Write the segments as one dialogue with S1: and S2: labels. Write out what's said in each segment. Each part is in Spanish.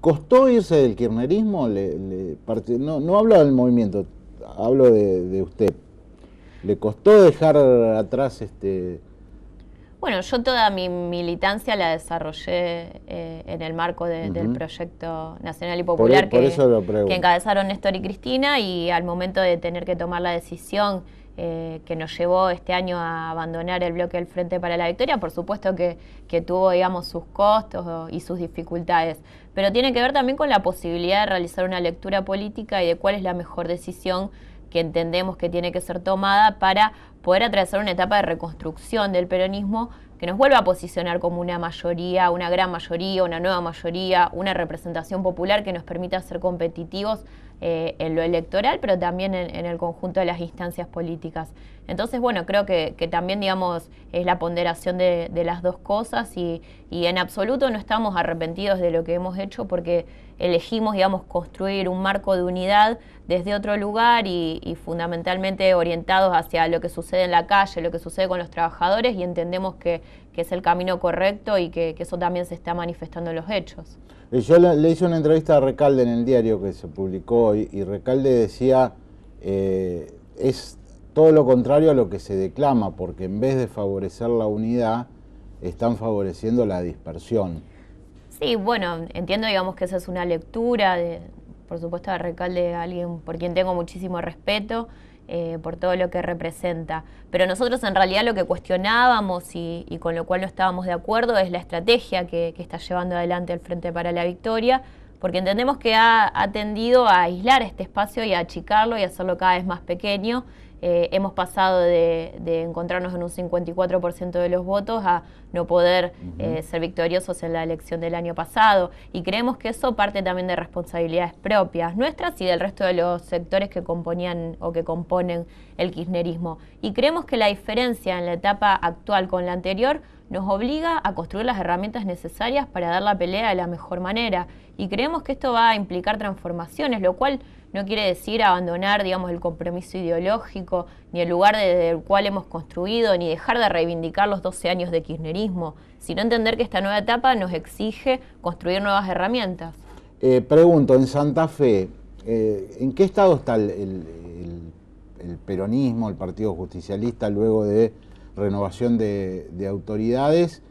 S1: ¿Costó irse del kirchnerismo? no, no hablo del movimiento, hablo de, usted. ¿Le costó dejar atrás este...
S2: Bueno, yo toda mi militancia la desarrollé eh, en el marco del proyecto nacional y popular que, que, encabezaron Néstor y Cristina y al momento de tener que tomar la decisión eh, que nos llevó este año a abandonar el bloque del Frente para la Victoria, por supuesto que, tuvo, digamos, sus costos y sus dificultades, pero tiene que ver también con la posibilidad de realizar una lectura política y de cuál es la mejor decisión que entendemos que tiene que ser tomada para poder atravesar una etapa de reconstrucción del peronismo que nos vuelva a posicionar como una mayoría, una gran mayoría, una nueva mayoría, una representación popular que nos permita ser competitivos eh, en lo electoral, pero también en, el conjunto de las instancias políticas. Entonces, bueno, creo que, también, digamos, es la ponderación de, las dos cosas y, en absoluto no estamos arrepentidos de lo que hemos hecho porque elegimos, digamos, construir un marco de unidad desde otro lugar y, fundamentalmente orientados hacia lo que sucede en la calle, lo que sucede con los trabajadores y entendemos que, es el camino correcto y que eso también se está manifestando en los hechos.
S1: Eh, yo le, hice una entrevista a Recalde en el diario que se publicó hoy y Recalde decía, eh, es todo lo contrario a lo que se declama, porque en vez de favorecer la unidad, están favoreciendo la dispersión.
S2: Sí, bueno, entiendo digamos que esa es una lectura, de, por supuesto, de Recalde, alguien por quien tengo muchísimo respeto. Eh, por todo lo que representa. Pero nosotros en realidad lo que cuestionábamos y, con lo cual no estábamos de acuerdo es la estrategia que, está llevando adelante el Frente para la Victoria, porque entendemos que ha, ha tendido a aislar este espacio y a achicarlo y hacerlo cada vez más pequeño eh, hemos pasado de, encontrarnos en un 54% de los votos a no poder eh, ser victoriosos en la elección del año pasado. Y creemos que eso parte también de responsabilidades propias, nuestras y del resto de los sectores que componían o que componen el kirchnerismo. Y creemos que la diferencia en la etapa actual con la anterior nos obliga a construir las herramientas necesarias para dar la pelea de la mejor manera. Y creemos que esto va a implicar transformaciones, lo cual no quiere decir abandonar, digamos, el compromiso ideológico, ni el lugar desde el cual hemos construido, ni dejar de reivindicar los 12 años de kirchnerismo, sino entender que esta nueva etapa nos exige construir nuevas herramientas.
S1: Eh, pregunto, en Santa Fe, eh, ¿en qué estado está el, peronismo, el Partido Justicialista, luego de renovación de, de autoridades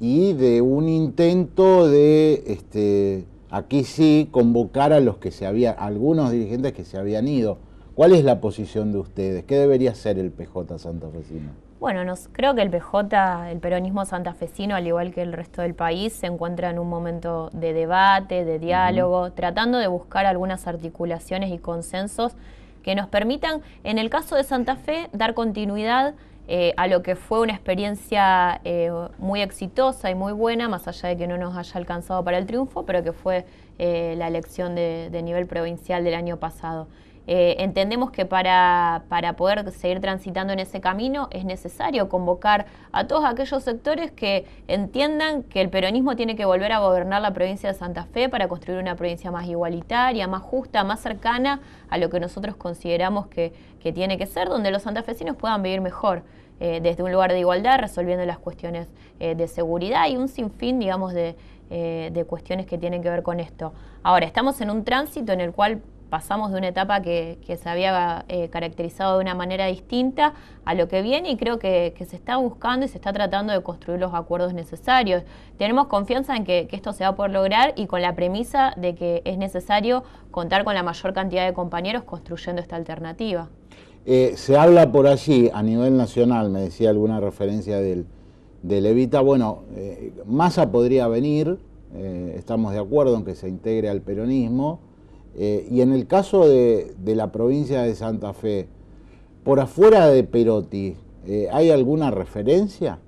S1: y de un intento de... Este, aquí sí convocar a los que se habían, algunos dirigentes que se habían ido. ¿Cuál es la posición de ustedes? ¿Qué debería ser el PJ santafesino?
S2: Bueno, nos, creo que el PJ, el peronismo santafesino, al igual que el resto del país, se encuentra en un momento de debate, de diálogo, tratando de buscar algunas articulaciones y consensos que nos permitan, en el caso de Santa Fe, dar continuidad eh, a lo que fue una experiencia eh, muy exitosa y muy buena, más allá de que no nos haya alcanzado para el triunfo, pero que fue eh, la elección de, nivel provincial del año pasado. Entendemos que para, para, poder seguir transitando en ese camino es necesario convocar a todos aquellos sectores que entiendan que el peronismo tiene que volver a gobernar la provincia de Santa Fe para construir una provincia más igualitaria, más justa, más cercana a lo que nosotros consideramos que, que tiene que ser, donde los santafesinos puedan vivir mejor. Eh, desde un lugar de igualdad, resolviendo las cuestiones eh, de seguridad y un sinfín, digamos, de, eh, de, cuestiones que tienen que ver con esto. Ahora, estamos en un tránsito en el cual pasamos de una etapa que, se había caracterizado de una manera distinta a lo que viene y creo que, se está buscando y se está tratando de construir los acuerdos necesarios. Tenemos confianza en que, que esto se va a poder lograr y con la premisa de que es necesario contar con la mayor cantidad de compañeros construyendo esta alternativa.
S1: Eh, se habla por allí a nivel nacional, me decía alguna referencia del, de Levita, bueno, eh, Massa podría venir, eh, estamos de acuerdo en que se integre al peronismo, y en el caso de, de, la provincia de Santa Fe, por afuera de Perotti, ¿hay alguna referencia?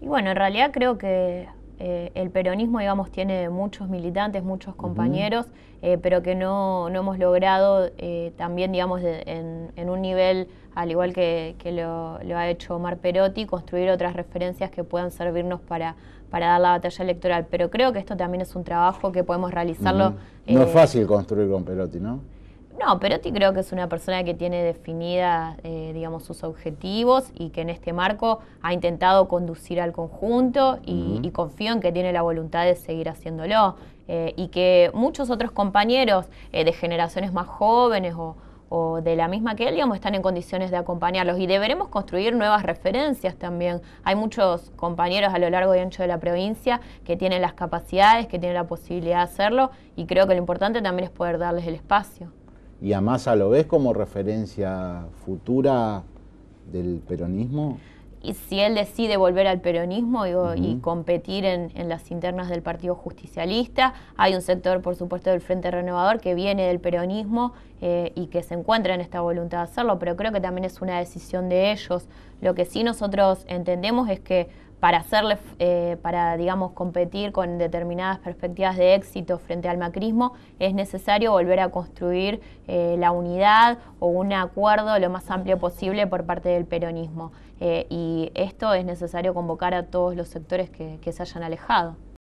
S2: Y bueno, en realidad creo que eh, el peronismo, digamos, tiene muchos militantes, muchos compañeros, eh, pero que no, hemos logrado eh, también, digamos, en, un nivel, al igual que, lo, ha hecho Omar Perotti, construir otras referencias que puedan servirnos para, para dar la batalla electoral. Pero creo que esto también es un trabajo que podemos realizarlo.
S1: No es fácil construir con Perotti, ¿no?
S2: No, Perotti creo que es una persona que tiene definida, eh, digamos, sus objetivos y que en este marco ha intentado conducir al conjunto y, confío en que tiene la voluntad de seguir haciéndolo. Eh, y que muchos otros compañeros eh, de generaciones más jóvenes o, o de la misma que él, digamos, están en condiciones de acompañarlos. Y deberemos construir nuevas referencias también. Hay muchos compañeros a lo largo y ancho de la provincia que tienen las capacidades, que tienen la posibilidad de hacerlo, y creo que lo importante también es poder darles el espacio.
S1: ¿Y a Massa lo ves como referencia futura del peronismo?
S2: y si él decide volver al peronismo y competir en, las internas del Partido Justicialista, hay un sector, por supuesto, del Frente Renovador que viene del peronismo eh, y que se encuentra en esta voluntad de hacerlo, pero creo que también es una decisión de ellos. Lo que sí nosotros entendemos es que para hacerle, eh, para digamos competir con determinadas perspectivas de éxito frente al macrismo, es necesario volver a construir eh, la unidad o un acuerdo lo más amplio posible por parte del peronismo. Eh, y esto es necesario convocar a todos los sectores que se hayan alejado.